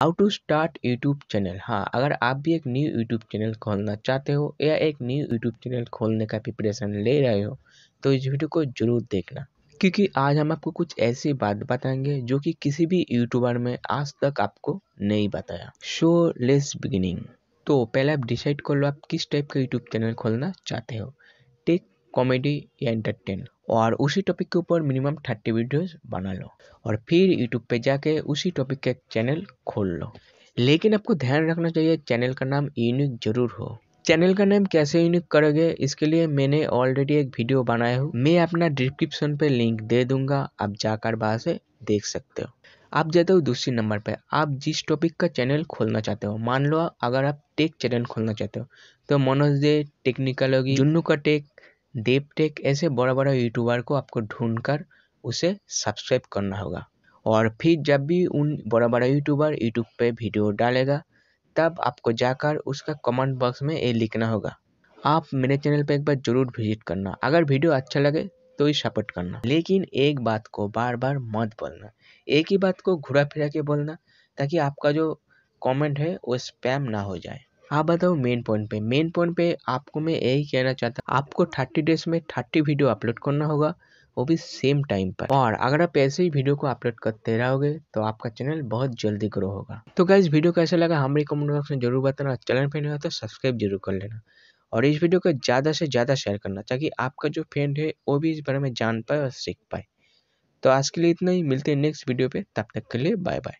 How to start YouTube channel हाँ अगर आप भी एक न्यू यूट्यूब चैनल खोलना चाहते हो या एक न्यू यूट्यूब चैनल खोलने का प्रिपरेशन ले रहे हो तो इस वीडियो को ज़रूर देखना। क्योंकि आज हम आपको कुछ ऐसी बात बताएँगे जो कि किसी भी यूट्यूबर में आज तक आपको नहीं बताया। शो लेस बिगिनिंग तो पहले आप डिसाइड कर लो आप किस टाइप का यूट्यूब चैनल खोलना चाहते हो। टेक कॉमेडी या एंटरटेन और उसी टॉपिक के ऊपर मिनिमम थर्टी वीडियोस बना लो। और फिर यूट्यूब पे जाके उसी टॉपिक का चैनल खोल लो। लेकिन आपको ध्यान रखना चाहिए चैनल का नाम यूनिक ज़रूर हो। चैनल का नाम कैसे यूनिक करोगे, इसके लिए मैंने ऑलरेडी एक वीडियो बनाया हूँ। मैं अपना डिस्क्रिप्शन पे लिंक दे दूँगा, आप जाकर वहाँ से देख सकते हो। आप जाते हो दूसरी नंबर पे, आप जिस टॉपिक का चैनल खोलना चाहते हो, मान लो अगर आप टेक चैनल खोलना चाहते हो तो मनोज दे टेक्निकल होगी जुन्नू का टेक देव टेक ऐसे बड़ा बड़ा यूट्यूबर को आपको ढूंढकर उसे सब्सक्राइब करना होगा। और फिर जब भी उन बड़ा बड़ा यूट्यूबर यूट्यूब पे वीडियो डालेगा, तब आपको जाकर उसका कमेंट बॉक्स में ये लिखना होगा। आप मेरे चैनल पे एक बार ज़रूर विज़िट करना। अगर वीडियो अच्छा लगे तो ही सपोर्ट करना। लेकिन एक बात को बार बार मत बोलना। एक ही बात को घुरा फिरा के बोलना, ताकि आपका जो कमेंट है, वो स्पैम ना हो जाए। आप बताओ मेन पॉइंट पे। मेन पॉइंट पे आपको मैं यही कहना चाहता हूँ, आपको थर्टी डेज़ में थर्टी वीडियो अपलोड करना होगा, वो भी सेम टाइम पर। और अगर आप ऐसे ही वीडियो को अपलोड करते रहोगे तो आपका चैनल बहुत जल्दी ग्रो होगा। तो गाइज़ वीडियो कैसा लगा? हमारे कमेंट बॉक्स में ज़रूर बताना। चैनल पे नहीं हो तो सब्सक्राइब ज़रूर कर लेना। और इस वीडियो को ज़्यादा से ज़्यादा शेयर करना, ताकि आपका जो फ्रेंड है, वो भी इस बारे में जान पाए और सीख पाए। तो आज के लिए इतना ही। मिलते हैं नेक्स्ट वीडियो पे। तब तक के लिए बाय बाय